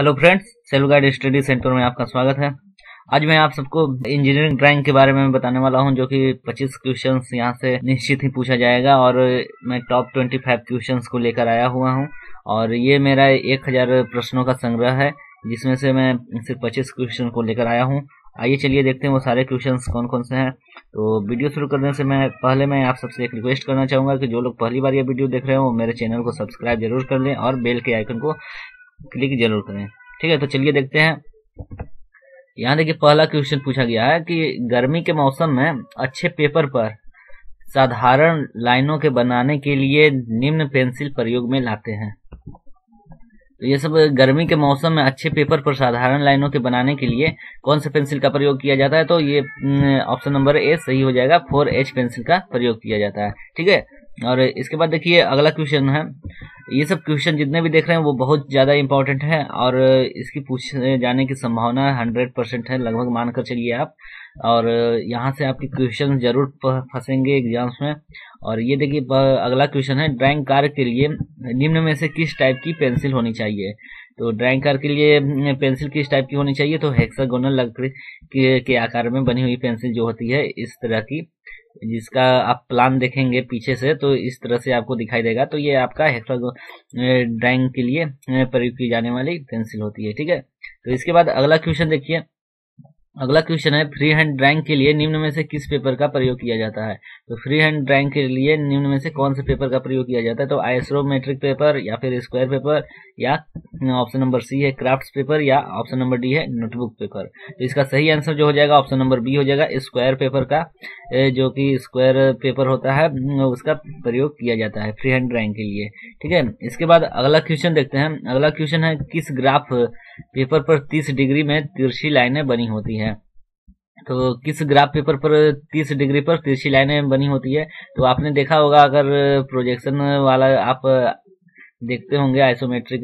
Hello friends self guide study centre में आपका स्वागत है। आज मैं आप सबको इंजीनियरिंग ड्राइंग के बारे में बताने वाला हूँ, जो कि 25 क्वेश्चंस यहाँ से निश्चित ही पूछा जाएगा और मैं टॉप 25 क्वेश्चंस को लेकर आया हुआ हूँ। और ये मेरा 1000 प्रश्नों का संग्रह है, जिसमें से मैं सिर्फ़ पच्चीस क्वेश्चन को लेकर आया हूँ। आइए चलिए देखते हैं वो सारे क्वेश्चन कौन कौन से हैं। तो वीडियो शुरू करने से मैं, पहले मैं आप सबसे एक रिक्वेस्ट करना चाहूँगा कि जो लोग पहली बार ये वीडियो देख रहे हैं मेरे चैनल को सब्सक्राइब ज़रूर कर लें और बेल के आइकन को क्लिक ज़रूर करें ठीक है तो चलिए देखते हैं। यहाँ देखिए, पहला क्वेश्चन पूछा गया है कि गर्मी के मौसम में अच्छे पेपर पर साधारण लाइनों के बनाने के लिए निम्न पेंसिल प्रयोग में लाते हैं। तो ये सब गर्मी के मौसम में अच्छे पेपर पर साधारण लाइनों के बनाने के लिए कौन से पेंसिल का प्रयोग किया जाता है? तो ये ऑप्शन नंबर ए सही हो जाएगा। फोर एच पेंसिल का प्रयोग किया जाता है। ठीक है? और इसके बाद देखिए, अगला क्वेश्चन है। ये सब क्वेश्चन जितने भी देख रहे हैं, वो बहुत ज़्यादा इंपॉर्टेंट है और इसकी पूछे जाने की संभावना हंड्रेड परसेंट है, लगभग मानकर चलिए आप। और यहाँ से आपके क्वेश्चन ज़रूर फंसेंगे एग्ज़ाम्स में। और ये देखिए अगला क्वेश्चन है ड्राइंग कार्य के लिए निम्न में से किस टाइप की पेंसिल होनी चाहिए? तो ड्राइंग कार के लिए पेंसिल किस टाइप की होनी चाहिए? तो हेक्सागोनल लकड़ी के आकार में बनी हुई पेंसिल जो होती है, इस तरह की। जिसका आप प्लान देखेंगे पीछे से तो इस तरह से आपको दिखाई देगा। तो ये आपका हेक्सागो ड्राइंग के लिए प्रयोग की जाने वाली पेंसिल होती है, ठीक है? तो इसके बाद अगला क्वेश्चन देखिए। अगला क्वेश्चन है फ्री हैंड ड्राइंग के लिए निम्न में से किस पेपर का प्रयोग किया जाता है? तो फ्री हैंड ड्राइंग के लिए निम्न में से कौन से पेपर का प्रयोग किया जाता है? तो आइसोमेट्रिक पेपर या फिर स्क्वायर पेपर या ऑप्शन नंबर सी है क्राफ्ट पेपर या ऑप्शन नंबर डी है नोटबुक पेपर तो इसका सही आंसर जो हो जाएगा ऑप्शन नंबर बी हो जाएगा। स्क्वायर पेपर का जो कि स्क्वायर पेपर होता है उसका प्रयोग किया जाता है फ्री हैंड ड्राइंग के लिए। ठीक है? इसके बाद अगला क्वेश्चन देखते हैं। अगला क्वेश्चन है, किस ग्राफ पेपर पर 30 डिग्री में तिरछी लाइनें बनी होती हैं। तो किस ग्राफ पेपर पर 30 डिग्री पर तिरछी लाइनें बनी होती है? तो आपने देखा होगा अगर प्रोजेक्शन वाला आप देखते होंगे आइसोमेट्रिक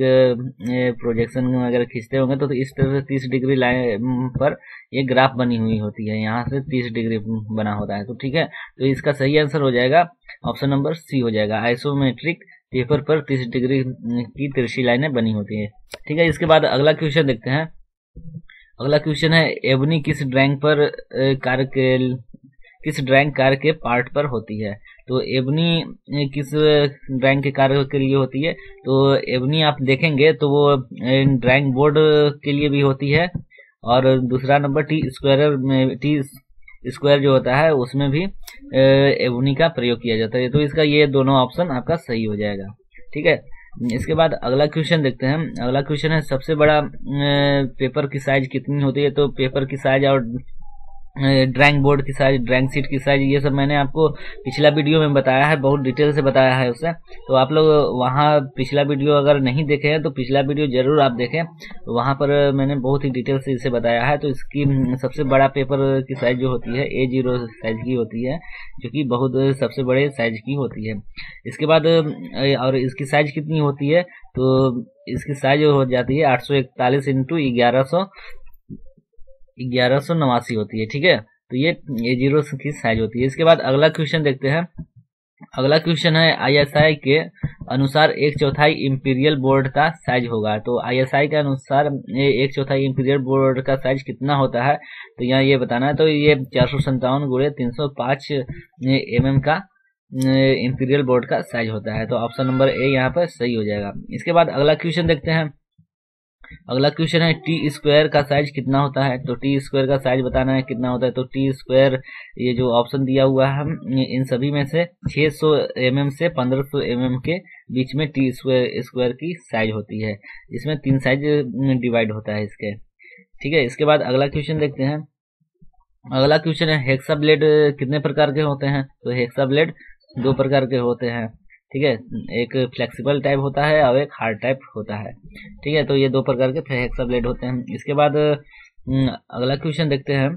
प्रोजेक्शन वगैरह खींचते होंगे तो, तो इस तरह से तीस डिग्री लाइन पर ये ग्राफ बनी हुई होती है। यहाँ से तीस डिग्री बना होता है। तो ठीक है तो इसका सही आंसर हो जाएगा ऑप्शन नंबर सी हो जाएगा आइसोमेट्रिक पेपर पर तीस डिग्री की तिरछी लाइनें बनी होती है। ठीक है, इसके बाद अगला क्वेश्चन देखते हैं। अगला क्वेश्चन है, एवनी किस ड्राइंग पर कार्य के, किस ड्राइंग कार्य के पार्ट पर होती है? तो एवनी किस ड्राइंग के कार्य के लिए होती है? तो एवनी आप देखेंगे तो वो ड्राइंग बोर्ड के लिए भी होती है। और दूसरा नंबर टी स्क्वायर में, टी स्क्वायर जो होता है, उसमें भी एवनी का प्रयोग किया जाता है। तो इसका ये दोनों ऑप्शन आपका सही हो जाएगा। ठीक है? इसके बाद अगला क्वेश्चन देखते हैं। अगला क्वेश्चन है, सबसे बड़ा पेपर की साइज़ कितनी होती है? तो पेपर की साइज़ और ड्राइंग बोर्ड की साइज़ ड्राइंग सीट की साइज़ ये सब मैंने आपको पिछला वीडियो में बताया है, बहुत डिटेल से बताया है उससे। तो आप लोग वहाँ पिछला वीडियो अगर नहीं देखे हैं तो पिछला वीडियो ज़रूर आप देखें। वहाँ पर मैंने बहुत ही डिटेल से इसे बताया है। तो इसकी सबसे बड़ा पेपर की साइज़ जो होती है ए ज़ीरो साइज़ की होती है, जो कि बहुत सबसे बड़े साइज़ की होती है। इसके बाद और इसकी साइज़ कितनी होती है तो इसकी साइज़ हो जाती है आठ सौ इकतालीस इंटू ग्यारह सौ। ग्यारह सौ नवासी होती है, ठीक है? तो ये ये ज़ीरो की साइज़ होती है। इसके बाद अगला क्वेश्चन देखते हैं। अगला क्वेश्चन है आईएसआई के अनुसार एक चौथाई इंपीरियल बोर्ड का साइज़ होगा। तो आईएसआई के अनुसार एक चौथाई इंपीरियल बोर्ड का साइज़ कितना होता है? तो यहाँ ये बताना है। तो ये चार सौ संतावन गुड़े तीन सौ पाँच एम का इंपीरियल बोर्ड का साइज़ होता है। तो ऑप्शन नंबर ए यहाँ पर सही हो जाएगा। इसके बाद अगला क्वेश्चन देखते हैं। अगला क्वेश्चन है टी स्क्वायर का साइज़ कितना होता है? तो टी स्क्वायर का साइज़ बताना है कितना होता है। तो टी स्क्वायर ये जो ऑप्शन दिया हुआ है इन सभी में से 600 सौ mm से 1500 सौ mm के बीच में टी स्क्वायर स्क्वायर की साइज़ होती है। इसमें तीन साइज़ डिवाइड होता है इसके। ठीक है, इसके बाद अगला क्वेश्चन देखते हैं। अगला क्वेश्चन है हेक्सा ब्लेड कितने प्रकार के होते हैं? तो हेक्सा ब्लेड दो प्रकार के होते हैं। ठीक है? एक फ्लेक्सिबल टाइप होता है और एक हार्ड टाइप होता है। ठीक है? तो ये दो प्रकार के हेक्सा ब्लेड होते हैं। इसके बाद अगला क्वेश्चन देखते हैं।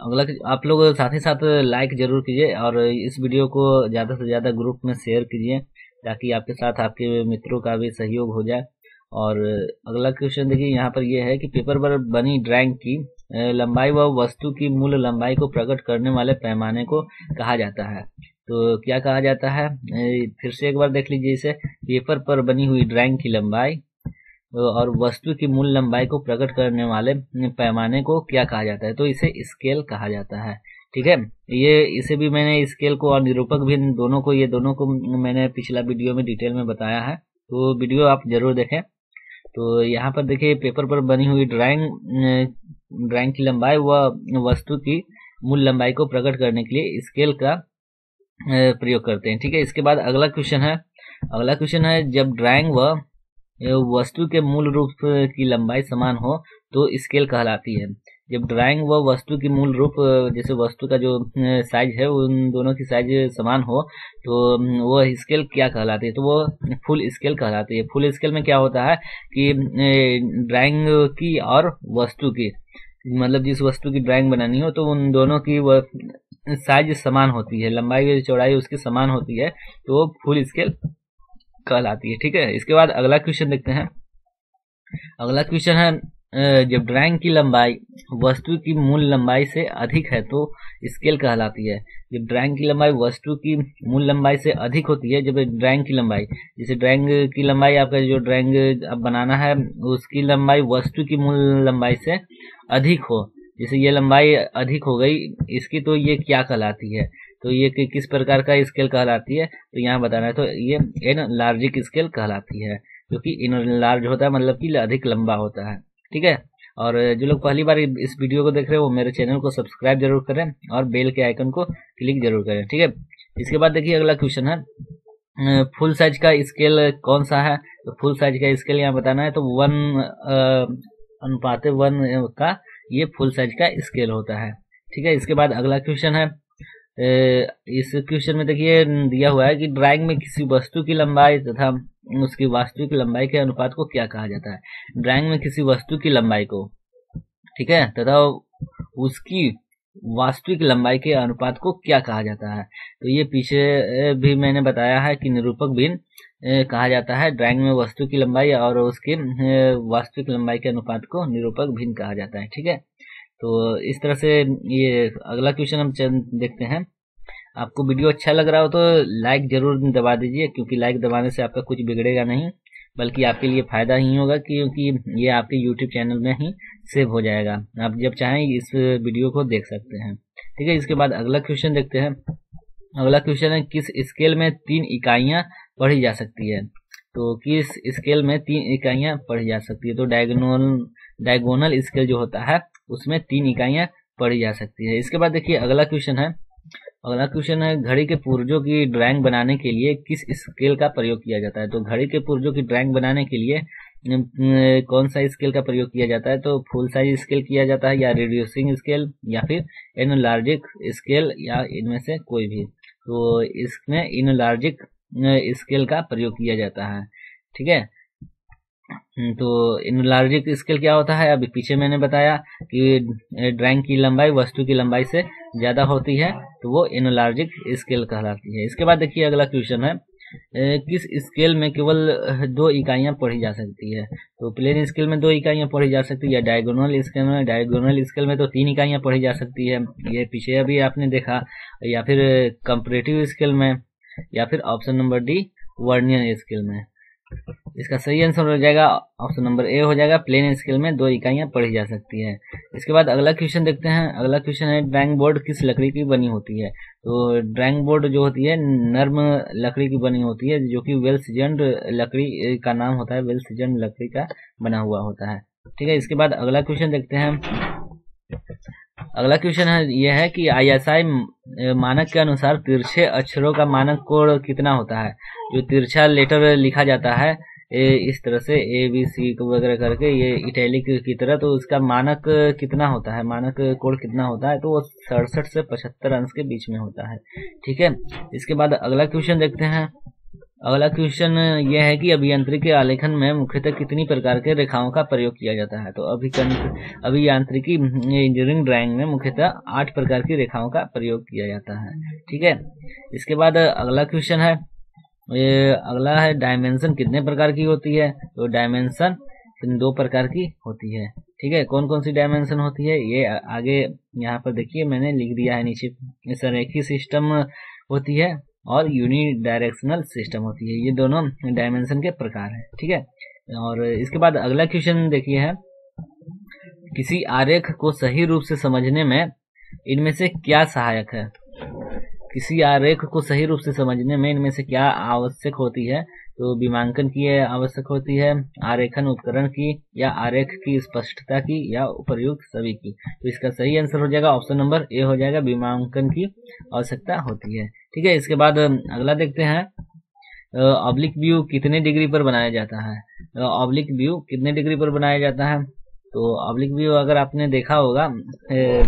अगला आप लोग साथ ही साथ लाइक ज़रूर कीजिए और इस वीडियो को ज़्यादा से ज़्यादा ग्रुप में शेयर कीजिए ताकि आपके साथ आपके मित्रों का भी सहयोग हो जाए। और अगला क्वेश्चन देखिए, यहाँ पर यह है कि पेपर पर बनी ड्राइंग की लंबाई व वस्तु की मूल लंबाई को प्रकट करने वाले पैमाने को कहा जाता है। तो क्या कहा जाता है? फिर से एक बार देख लीजिए इसे। पेपर पर बनी हुई ड्राइंग की लंबाई और वस्तु की मूल लंबाई को प्रकट करने वाले पैमाने को क्या कहा जाता है? तो इसे स्केल कहा जाता है। ठीक है? ये, इसे भी मैंने स्केल को और निरूपक भी दोनों को, ये दोनों को मैंने पिछला वीडियो में डिटेल में बताया है। तो वीडियो आप ज़रूर देखें। तो यहाँ पर देखिए, पेपर पर बनी हुई ड्राइंग ड्राइंग की लंबाई व वस्तु की मूल लंबाई को प्रकट करने के लिए स्केल का प्रयोग करते हैं। ठीक है, इसके बाद अगला क्वेश्चन है। अगला क्वेश्चन है, जब ड्राइंग व वस्तु के मूल रूप की लंबाई समान हो तो स्केल कहलाती है। जब ड्राइंग व वस्तु की मूल रूप जैसे वस्तु का जो साइज़ है, उन दोनों की साइज़ समान हो तो वो स्केल क्या कहलाती है? तो वो फुल स्केल कहलाती है। फुल स्केल में क्या होता है कि ड्राइंग की और वस्तु की मतलब जिस वस्तु की ड्राइंग बनानी हो तो उन दोनों की साइज़ समान होती है, लंबाई और चौड़ाई उसकी समान होती है तो वो फुल स्केल कहलाती है, ठीक है? इसके बाद अगला क्वेश्चन देखते हैं। अगला क्वेश्चन है जब ड्राइंग की लंबाई वस्तु की मूल लंबाई से अधिक है तो स्केल कहलाती है। जब ड्राइंग की लंबाई वस्तु की मूल लंबाई से अधिक होती है, जब ड्राइंग की लंबाई, जैसे ड्राइंग की लंबाई आपका जो ड्राइंग अब बनाना है, उसकी लंबाई वस्तु की मूल लंबाई से अधिक हो जैसे ये लंबाई अधिक हो गई इसकी तो ये क्या कहलाती है? तो ये कि, किस प्रकार का स्केल कहलाती है? तो यहाँ बताना है तो ये एन लार्जिक स्केल कहलाती है क्योंकि इन लार्ज होता है मतलब कि अधिक लंबा होता है ठीक है? और जो लोग पहली बार इस वीडियो को देख रहे हैं वो मेरे चैनल को सब्सक्राइब ज़रूर करें और बेल के आइकन को क्लिक ज़रूर करें ठीक है? इसके बाद देखिए अगला क्वेश्चन है फुल साइज़ का स्केल कौन सा है? तो फुल साइज़ का स्केल यहाँ बताना है तो वन अनुपात वन का ये फुल साइज़ का स्केल होता है। ठीक है, इसके बाद अगला क्वेश्चन है। इस क्वेश्चन में देखिए, दिया हुआ है कि ड्राइंग में किसी वस्तु की लंबाई तथा उसकी वास्तविक लंबाई के अनुपात को क्या कहा जाता है? ड्राइंग में किसी वस्तु की लंबाई को, ठीक है, तथा उसकी वास्तविक लंबाई के अनुपात को क्या कहा जाता है? तो ये पीछे भी मैंने बताया है कि निरूपक भिन्न कहा जाता है, ड्राइंग में वस्तु की लंबाई और उसके वास्तविक लंबाई के अनुपात को निरूपक भिन्न कहा जाता है, ठीक है? तो इस तरह से ये अगला क्वेश्चन हम देखते हैं। आपको वीडियो अच्छा लग रहा हो तो लाइक ज़रूर दबा दीजिए, क्योंकि लाइक दबाने से आपका कुछ बिगड़ेगा नहीं, बल्कि आपके लिए फ़ायदा ही होगा, क्योंकि ये आपके यूट्यूब चैनल में ही सेव हो जाएगा। आप जब चाहें इस वीडियो को देख सकते हैं। ठीक है, इसके बाद अगला क्वेश्चन देखते हैं। अगला क्वेश्चन है, किस स्केल में तीन इकाइयाँ पढ़ी जा सकती है? तो किस स्केल में तीन इकाइयाँ पढ़ी जा सकती है? तो डायगोनल डायगोनल स्केल जो होता है, उसमें तीन इकाइयाँ पढ़ी जा सकती है। इसके बाद देखिए, अगला क्वेश्चन है। अगला क्वेश्चन है, घड़ी के पुर्जों की ड्राइंग बनाने के लिए किस स्केल का प्रयोग किया जाता है? तो घड़ी के पुर्जों की ड्राइंग बनाने के लिए कौन सा स्केल का प्रयोग किया जाता है? तो फुल साइज़ स्केल किया जाता है, या रिड्यूसिंग स्केल या फिर एनोलार्जिक स्केल या इनमें से कोई भी। तो इसमें इनोलार्जिक स्केल का प्रयोग किया जाता है। ठीक है? हम्म, तो इनलार्जिक स्केल क्या होता है? अभी पीछे मैंने बताया कि ड्राइंग की लंबाई वस्तु की लंबाई से ज़्यादा होती है तो वो इनलार्जिक स्केल कहलाती है। इसके बाद देखिए अगला क्वेश्चन है। किस स्केल में केवल दो इकाइयाँ पढ़ी जा सकती है? तो प्लेन स्केल में दो इकाइयाँ पढ़ी जा सकती है, या डायगोनल स्केल में डायगोनल स्केल में तो तीन इकाइयाँ पढ़ी जा सकती है। ये पीछे अभी आपने देखा, या फिर कंपरेटिव स्केल में, या फिर option number D vernier scale में। इसका सही आंसर हो जाएगा ऑप्शन नंबर ए हो जाएगा प्लेन स्केल में दो इकाइयाँ पढ़ी जा सकती है। इसके बाद अगला क्वेश्चन देखते हैं। अगला क्वेश्चन है ड्राइंग बोर्ड किस लकड़ी की बनी होती है? तो ड्राइंग बोर्ड जो होती है, नर्म लकड़ी की बनी होती है, जो कि वेल सीजनड लकड़ी का नाम होता है वेल सीज़न लकड़ी का बना हुआ होता है। ठीक है, इसके बाद अगला क्वेश्चन देखते हैं। अगला क्वेश्चन है यह है कि आईएसआई मानक के अनुसार तिरछे अक्षरों का मानक कोड कितना होता है? जो तिरछा लेटर लिखा जाता है ए, इस तरह से ए बी सी वगैरह करके ये इटैलिक की तरह तो उसका मानक कितना होता है? मानक कोड कितना होता है? तो वो सड़सठ से पचहत्तर अंश के बीच में होता है। ठीक है? इसके बाद अगला क्वेश्चन देखते हैं। अगला क्वेश्चन यह है कि अभियांत्रिकी आलेखन में मुख्यतः कितनी प्रकार के रेखाओं का प्रयोग किया जाता है? तो अभी अभियांत्रिकी इंजीनियरिंग ड्राइंग में मुख्यतः आठ प्रकार की रेखाओं का प्रयोग किया जाता है। ठीक है? इसके बाद अगला क्वेश्चन है, ये अगला है डायमेंशन कितने प्रकार की होती है? तो डायमेंशन दो प्रकार की होती है। ठीक है? कौन कौन सी डायमेंशन होती है? ये आगे यहाँ पर देखिए, मैंने लिख दिया है नीचे। सरेखी सिस्टम होती है। और यूनिडायरेक्शनल सिस्टम होती है। ये दोनों डायमेंशन के प्रकार है, ठीक है? और इसके बाद अगला क्वेश्चन देखिए है। किसी आरेख को सही रूप से समझने में इनमें से क्या सहायक है? किसी आरेख को सही रूप से समझने में इनमें से क्या आवश्यक होती है? तो बीमांकन की आवश्यक होती है, आरेखन उपकरण की या आरेख की स्पष्टता की या उपयुक्त सभी की। तो इसका सही आंसर हो जाएगा ऑप्शन नंबर ए हो जाएगा बीमांकन की आवश्यकता होती है। ठीक है, इसके बाद अगला देखते हैं। ऑब्लिक व्यू कितने डिग्री पर बनाया जाता है? ऑब्लिक व्यू कितने डिग्री पर बनाया जाता है? तो ऑब्लिक व्यू अगर आपने देखा होगा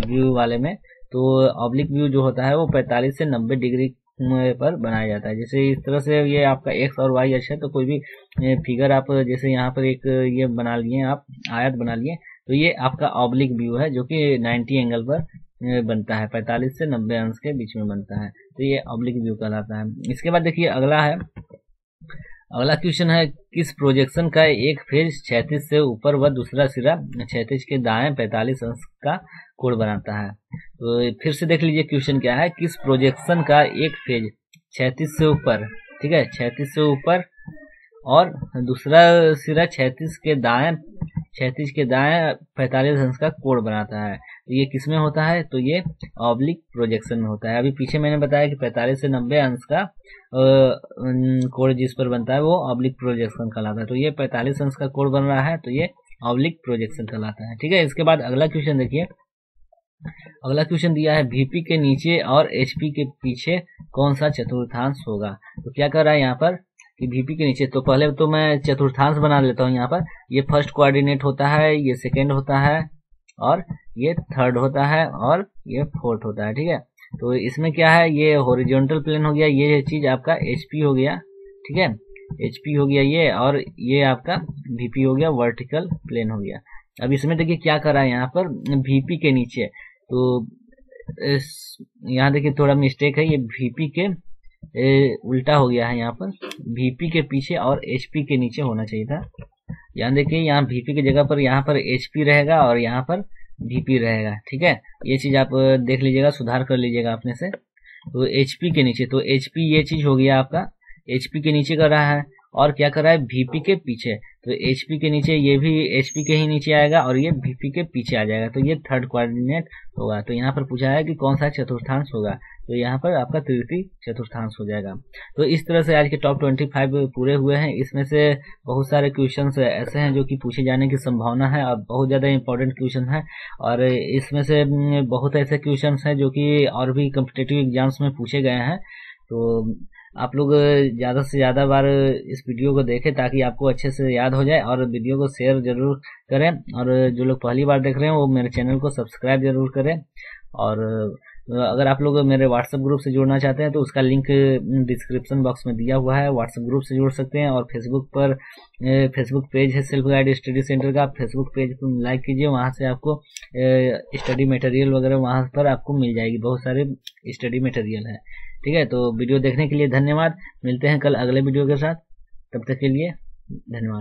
व्यू वाले में तो ऑब्लिक व्यू जो होता है वो 45 से 90 डिग्री पर बनाया जाता है। जैसे इस तरह से ये आपका एक्स और वाई अच्छा है तो कोई भी फिगर आप जैसे यहाँ पर एक ये बना लिए आप आयत बना लिए तो ये आपका ऑब्लिक व्यू है, जो कि 90 एंगल पर बनता है 45 से 90 अंश के बीच में बनता है तो ये ऑब्लिक व्यू कहलाता है। इसके बाद देखिए अगला है, अगला क्वेश्चन है, किस प्रोजेक्शन का एक फ़ेज़ क्षैतिज से ऊपर व दूसरा सिरा क्षैतिज के दाएँ 45 अंश का कोण बनाता है। तो फिर से देख लीजिए क्वेश्चन क्या है, किस प्रोजेक्शन का एक फ़ेज़? छैतीस से ऊपर, ठीक है? छैतीस से ऊपर और दूसरा सिरा छैतीस के दाएँ छैतीस के दाएँ पैंतालीस अंश का कोण बनाता है। तो ये किसमें होता है? तो ये ऑब्लिक प्रोजेक्शन में होता है। अभी पीछे मैंने बताया कि पैंतालीस से नब्बे अंश का कोण जिस पर बनता है वो ऑब्लिक प्रोजेक्शन कहलाता है। तो ये पैंतालीस अंश का कोण बन रहा है तो ये ऑब्लिक प्रोजेक्शन कहलाता है, ठीक है? इसके बाद अगला क्वेश्चन देखिए। अगला क्वेश्चन दिया है वीपी के नीचे और एचपी के पीछे कौन सा चतुर्थांश होगा? तो क्या कर रहा है यहाँ पर कि वीपी के नीचे तो पहले तो मैं चतुर्थांश बना लेता हूँ यहाँ पर। ये फ़र्स्ट कोऑर्डिनेट होता है, ये सेकेंड होता है और ये थर्ड होता है और ये फोर्थ होता है, ठीक है? तो इसमें क्या है, ये होरिजेंटल प्लेन हो गया, ये चीज़ आपका एचपी हो गया, ठीक है? एचपी हो गया ये और ये आपका वीपी हो गया वर्टिकल प्लेन हो गया। अब इसमें देखिए क्या कर रहा है यहाँ पर वीपी के नीचे। तो इस यहाँ देखिए थोड़ा मिस्टेक है ये वीपी के ए, उल्टा हो गया है यहाँ पर। वीपी के पीछे और एचपी के नीचे होना चाहिए था। यहाँ देखिए यहाँ वीपी की जगह पर यहाँ पर एचपी रहेगा और यहाँ पर वीपी रहेगा ठीक है? ये चीज़ आप देख लीजिएगा सुधार कर लीजिएगा अपने से। तो एचपी के नीचे तो एचपी ये चीज़ हो गया आपका। एचपी के नीचे कर रहा है और क्या कर रहा है? वीपी के पीछे। तो एचपी के नीचे ये भी एचपी के ही नीचे आएगा और ये वीपी के पीछे आ जाएगा। तो ये थर्ड कोऑर्डिनेट होगा। तो यहाँ पर पूछा है कि कौन सा चतुर्थांश होगा। तो यहाँ पर आपका तृतीय चतुर्थांश हो जाएगा। तो इस तरह से आज के टॉप ट्वेंटी फाइव पूरे हुए हैं। इसमें से बहुत सारे क्वेश्चन ऐसे हैं जो कि पूछे जाने की संभावना है और बहुत ज़्यादा इंपॉर्टेंट क्वेश्चन है। और इसमें से बहुत ऐसे क्वेश्चन हैं जो कि और भी कम्पिटेटिव एग्ज़ाम्स में पूछे गए हैं। तो आप लोग ज़्यादा से ज़्यादा बार इस वीडियो को देखें ताकि आपको अच्छे से याद हो जाए और वीडियो को शेयर ज़रूर करें। और जो लोग पहली बार देख रहे हैं वो मेरे चैनल को सब्सक्राइब ज़रूर करें। और अगर आप लोग मेरे व्हाट्सएप ग्रुप से जुड़ना चाहते हैं तो उसका लिंक डिस्क्रिप्शन बॉक्स में दिया हुआ है। व्हाट्सएप ग्रुप से जुड़ सकते हैं और फेसबुक पर फेसबुक पेज है सेल्फ गाइड स्टडी सेंटर का। फेसबुक पेज को लाइक कीजिए, वहाँ से आपको स्टडी मटेरियल वगैरह वहाँ पर आपको मिल जाएगी। बहुत सारे स्टडी मटेरियल है। ठीक है? तो वीडियो देखने के लिए धन्यवाद। मिलते हैं कल अगले वीडियो के साथ। तब तक के लिए धन्यवाद।